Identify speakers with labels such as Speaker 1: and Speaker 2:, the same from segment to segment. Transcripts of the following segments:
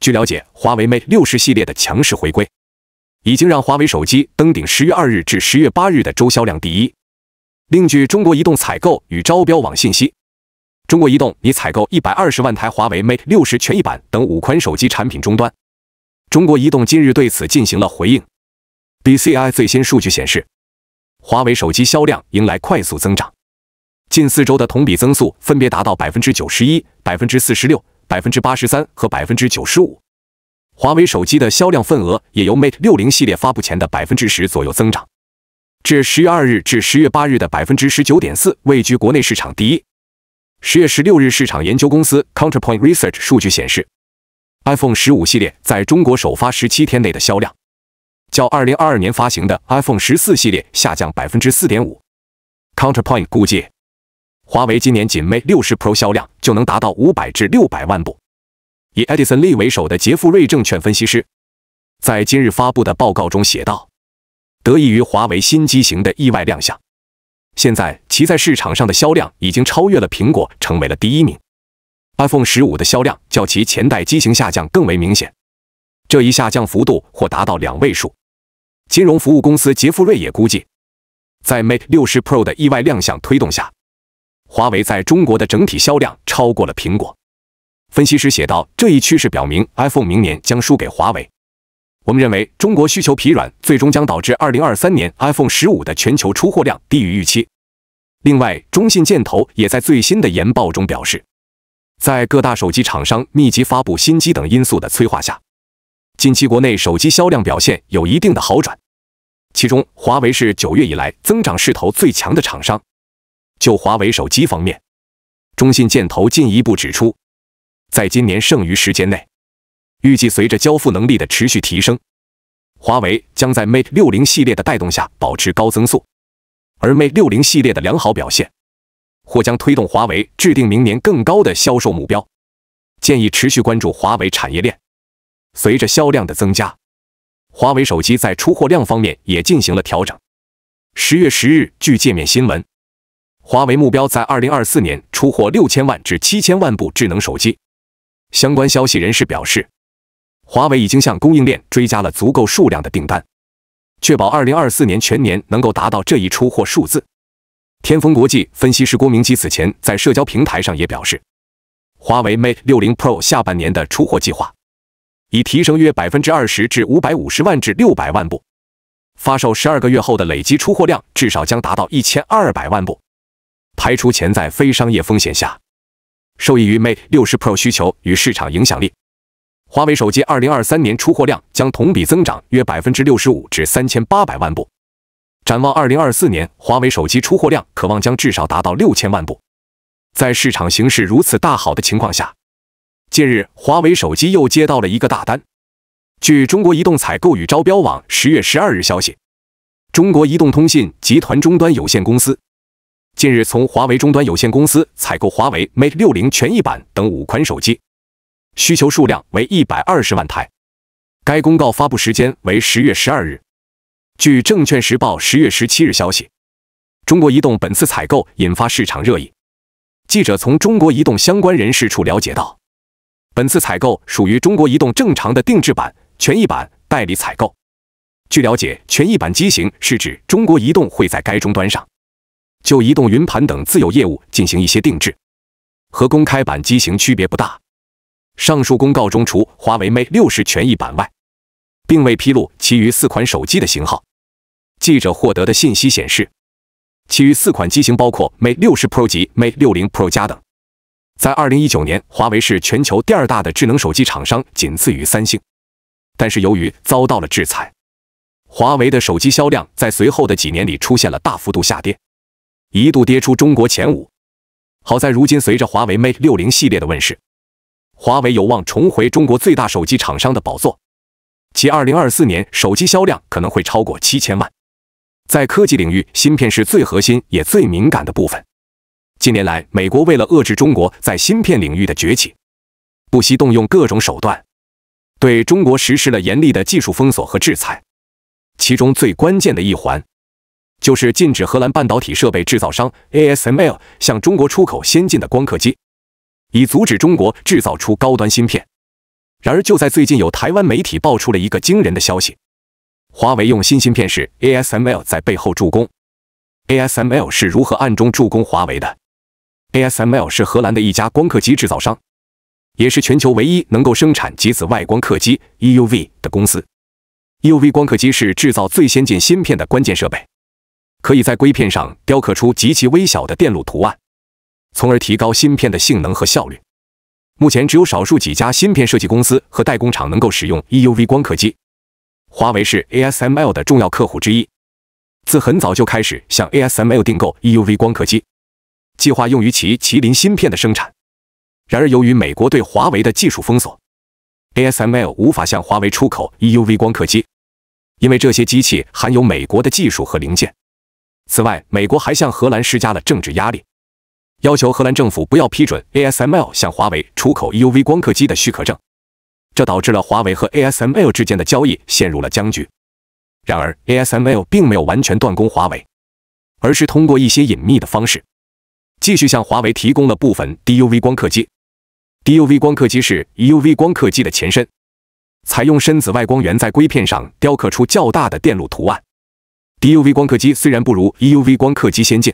Speaker 1: 据了解，华为 Mate 六十系列的强势回归，已经让华为手机登顶十月二日至十月八日的周销量第一。另据中国移动采购与招标网信息，中国移动拟采购一百二十万台华为 Mate 六十全翼版等五款手机产品终端。中国移动今日对此进行了回应。BCI 最新数据显示，华为手机销量迎来快速增长，近四周的同比增速分别达到百分之九十一、百分之四十六。百分之八十三和百分之九十五，华为手机的销量份额也由 Mate 六零系列发布前的百分之十左右增长，至十月二日至十月八日的百分之十九点四，位居国内市场第一。十月十六日，市场研究公司 Counterpoint Research 数据显示，iPhone 十五系列在中国首发十七天内的销量，较二零二二年发行的 iPhone 十四系列下降百分之四点五。Counterpoint 估计。华为今年仅 Mate 六十 Pro 销量就能达到五百至六百万部。以 Edison Lee 为首的杰富瑞证券分析师在今日发布的报告中写道：“得益于华为新机型的意外亮相，现在其在市场上的销量已经超越了苹果，成为了第一名。iPhone 十五的销量较其前代机型下降更为明显，这一下降幅度或达到两位数。”金融服务公司杰富瑞也估计，在 Mate 六十 Pro 的意外亮相推动下。华为在中国的整体销量超过了苹果。分析师写道：“这一趋势表明，iPhone 明年将输给华为。我们认为，中国需求疲软，最终将导致2023年 iPhone 15的全球出货量低于预期。”另外，中信建投也在最新的研报中表示，在各大手机厂商密集发布新机等因素的催化下，近期国内手机销量表现有一定的好转。其中，华为是九月以来增长势头最强的厂商。就华为手机方面，中信建投进一步指出，在今年剩余时间内，预计随着交付能力的持续提升，华为将在 Mate 六零系列的带动下保持高增速，而 Mate 六零系列的良好表现，或将推动华为制定明年更高的销售目标。建议持续关注华为产业链。随着销量的增加，华为手机在出货量方面也进行了调整。十月十日，据界面新闻。华为目标在二零二四年出货六千万至七千万部智能手机。相关消息人士表示，华为已经向供应链追加了足够数量的订单，确保二零二四年全年能够达到这一出货数字。天风国际分析师郭明基此前在社交平台上也表示，华为 Mate 六零 Pro 下半年的出货计划已提升约百分之二十至五百五十万至六百万部，发售十二个月后的累计出货量至少将达到一千二百万部。排除潜在非商业风险下，受益于 Mate 六十 Pro 需求与市场影响力，华为手机二零二三年出货量将同比增长约百分之六十五至三千八百万部。展望二零二四年，华为手机出货量可望将至少达到六千万部。在市场形势如此大好的情况下，近日华为手机又接到了一个大单。据中国移动采购与招标网十月十二日消息，中国移动通信集团终端有限公司。近日，从华为终端有限公司采购华为 Mate 六零全翼版等五款手机，需求数量为一百二十万台。该公告发布时间为十月十二日。据证券时报十月十七日消息，中国移动本次采购引发市场热议。记者从中国移动相关人士处了解到，本次采购属于中国移动正常的定制版全翼版代理采购。据了解，全翼版机型是指中国移动会在该终端上。就移动云盘等自有业务进行一些定制，和公开版机型区别不大。上述公告中，除华为 Mate 六十全翼版外，并未披露其余四款手机的型号。记者获得的信息显示，其余四款机型包括 Mate 六十 Pro 及 Mate 六零 Pro 加等。在二零一九年，华为是全球第二大的智能手机厂商，仅次于三星。但是由于遭到了制裁，华为的手机销量在随后的几年里出现了大幅度下跌。一度跌出中国前五，好在如今随着华为 Mate 六零系列的问世，华为有望重回中国最大手机厂商的宝座，其二零二四年手机销量可能会超过七千万。在科技领域，芯片是最核心也最敏感的部分。近年来，美国为了遏制中国在芯片领域的崛起，不惜动用各种手段，对中国实施了严厉的技术封锁和制裁。其中最关键的一环。就是禁止荷兰半导体设备制造商 ASML 向中国出口先进的光刻机，以阻止中国制造出高端芯片。然而，就在最近，有台湾媒体爆出了一个惊人的消息：华为用新芯片时，ASML 在背后助攻。ASML 是如何暗中助攻华为的？ASML 是荷兰的一家光刻机制造商，也是全球唯一能够生产极紫外光刻机 EUV 的公司。EUV 光刻机是制造最先进芯片的关键设备，可以在硅片上雕刻出极其微小的电路图案，从而提高芯片的性能和效率。目前只有少数几家芯片设计公司和代工厂能够使用 EUV 光刻机，华为是 ASML 的重要客户之一，自很早就开始向 ASML 订购 EUV 光刻机，计划用于其麒麟芯片的生产。然而，由于美国对华为的技术封锁，ASML 无法向华为出口 EUV 光刻机，因为这些机器含有美国的技术和零件。此外，美国还向荷兰施加了政治压力。要求荷兰政府不要批准 ASML 向华为出口 EUV 光刻机的许可证，这导致了华为和 ASML 之间的交易陷入了僵局。然而，ASML 并没有完全断供华为，而是通过一些隐秘的方式，继续向华为提供了部分 DUV 光刻机。DUV 光刻机是 EUV 光刻机的前身，采用深紫外光源在硅片上雕刻出较大的电路图案。DUV 光刻机虽然不如 EUV 光刻机先进。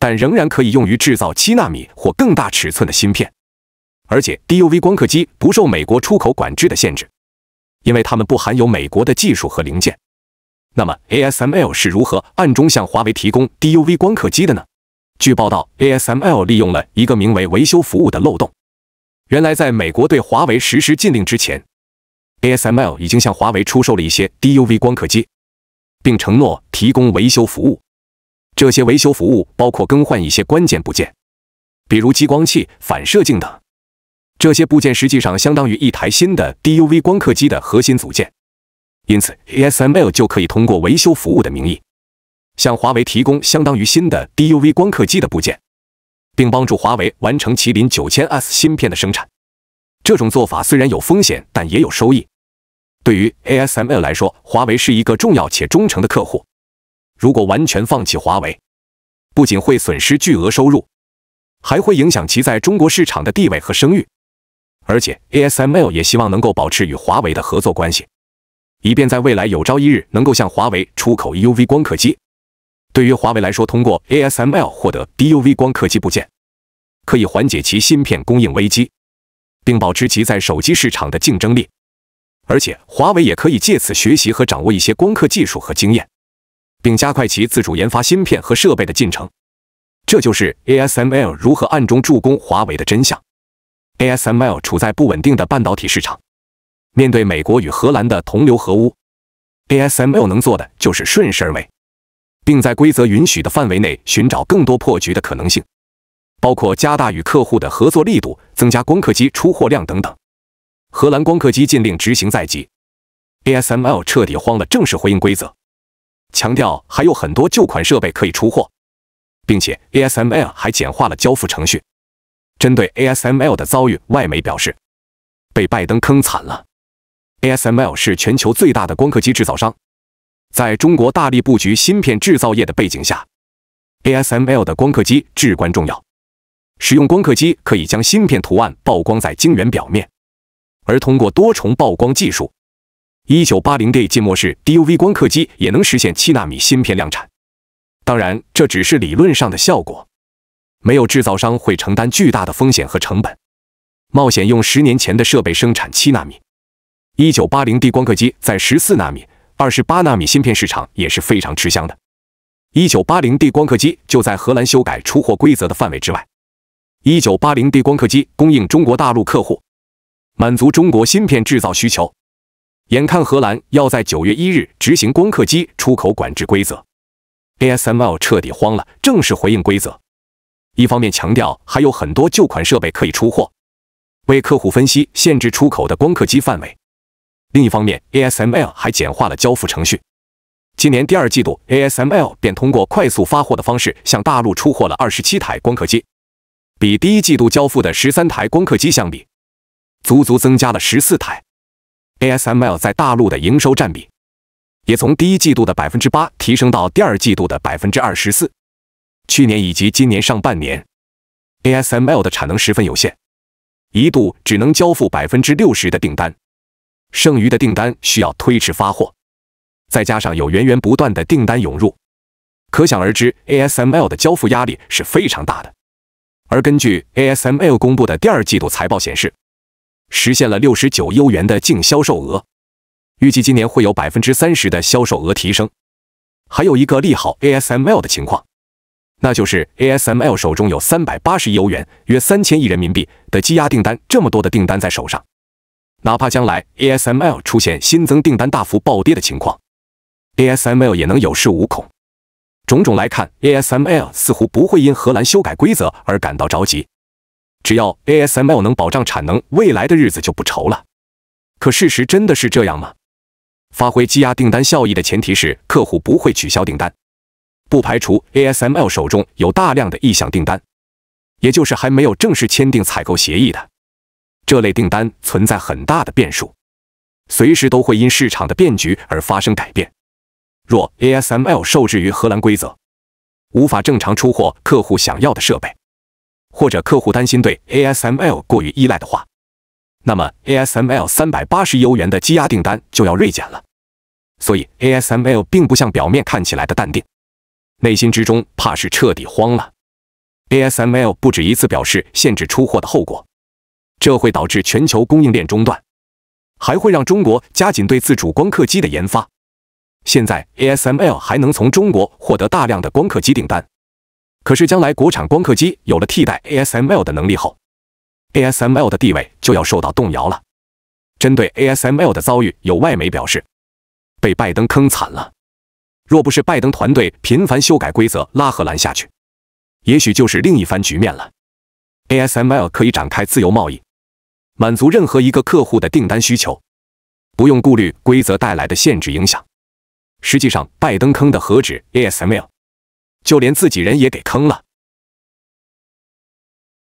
Speaker 1: 但仍然可以用于制造七纳米或更大尺寸的芯片，而且 DUV 光刻机不受美国出口管制的限制，因为它们不含有美国的技术和零件。那么 ASML 是如何暗中向华为提供 DUV 光刻机的呢？据报道，ASML 利用了一个名为维修服务的漏洞。原来，在美国对华为实施禁令之前，ASML 已经向华为出售了一些 DUV 光刻机，并承诺提供维修服务。这些维修服务包括更换一些关键部件，比如激光器、反射镜等。这些部件实际上相当于一台新的 DUV 光刻机的核心组件，因此 ASML 就可以通过维修服务的名义，向华为提供相当于新的 DUV 光刻机的部件，并帮助华为完成麒麟九千 S 芯片的生产。这种做法虽然有风险，但也有收益。对于 ASML 来说，华为是一个重要且忠诚的客户。如果完全放弃华为，不仅会损失巨额收入，还会影响其在中国市场的地位和声誉。而且，ASML 也希望能够保持与华为的合作关系，以便在未来有朝一日能够向华为出口 EUV 光刻机。对于华为来说，通过 ASML 获得 DUV 光刻机部件，可以缓解其芯片供应危机，并保持其在手机市场的竞争力。而且，华为也可以借此学习和掌握一些光刻技术和经验。并加快其自主研发芯片和设备的进程，这就是 ASML 如何暗中助攻华为的真相。ASML 处在不稳定的半导体市场，面对美国与荷兰的同流合污，ASML 能做的就是顺势而为，并在规则允许的范围内寻找更多破局的可能性，包括加大与客户的合作力度、增加光刻机出货量等等。荷兰光刻机禁令执行在即，ASML 彻底慌了，正式回应规则。强调还有很多旧款设备可以出货，并且 ASML 还简化了交付程序。针对 ASML 的遭遇，外媒表示被拜登坑惨了。ASML 是全球最大的光刻机制造商，在中国大力布局芯片制造业的背景下，ASML 的光刻机至关重要。使用光刻机可以将芯片图案曝光在晶圆表面，而通过多重曝光技术。一九八零 D 浸没式 DUV 光刻机也能实现七纳米芯片量产，当然这只是理论上的效果，没有制造商会承担巨大的风险和成本，冒险用十年前的设备生产七纳米。一九八零 D 光刻机在十四纳米、二十八纳米芯片市场也是非常吃香的。一九八零 D 光刻机就在荷兰修改出货规则的范围之外。一九八零 D 光刻机供应中国大陆客户，满足中国芯片制造需求。眼看荷兰要在九月一日执行光刻机出口管制规则，ASML 彻底慌了，正式回应规则。一方面强调还有很多旧款设备可以出货，为客户分析限制出口的光刻机范围；另一方面，ASML 还简化了交付程序。今年第二季度，ASML 便通过快速发货的方式向大陆出货了二十七台光刻机，比第一季度交付的十三台光刻机相比，足足增加了十四台。ASML 在大陆的营收占比，也从第一季度的百分之八提升到第二季度的百分之二十四。去年以及今年上半年，ASML 的产能十分有限，一度只能交付百分之六十的订单，剩余的订单需要推迟发货，再加上有源源不断的订单涌入，可想而知，ASML 的交付压力是非常大的。而根据 ASML 公布的第二季度财报显示，实现了六十九亿欧元的净销售额，预计今年会有百分之三十的销售额提升。还有一个利好 ASML 的情况。那就是 ASML 手中有三百八十亿欧元，约三千亿人民币的积压订单，这么多的订单在手上，哪怕将来 ASML 出现新增订单大幅暴跌的情况，ASML 也能有恃无恐。种种来看，ASML 似乎不会因荷兰修改规则而感到着急，只要 ASML 能保障产能，未来的日子就不愁了。可事实真的是这样吗？发挥积压订单效益的前提是客户不会取消订单。不排除 ASML 手中有大量的意向订单，也就是还没有正式签订采购协议的这类订单存在很大的变数，随时都会因市场的变局而发生改变。若 ASML 受制于荷兰规则，无法正常出货客户想要的设备，或者客户担心对 ASML 过于依赖的话，那么 ASML 三百八十亿欧元的积压订单就要锐减了。所以 ASML 并不像表面看起来的淡定。内心之中怕是彻底慌了。ASML 不止一次表示限制出货的后果，这会导致全球供应链中断，还会让中国加紧对自主光刻机的研发。现在 ASML 还能从中国获得大量的光刻机订单，可是将来国产光刻机有了替代 ASML 的能力后，ASML 的地位就要受到动摇了。针对 ASML 的遭遇，有外媒表示，被拜登坑惨了。若不是拜登团队频繁修改规则拉荷兰下去，也许就是另一番局面了。ASML 可以展开自由贸易，满足任何一个客户的订单需求，不用顾虑规则带来的限制影响。实际上，拜登坑的何止 ASML，就连自己人也给坑了。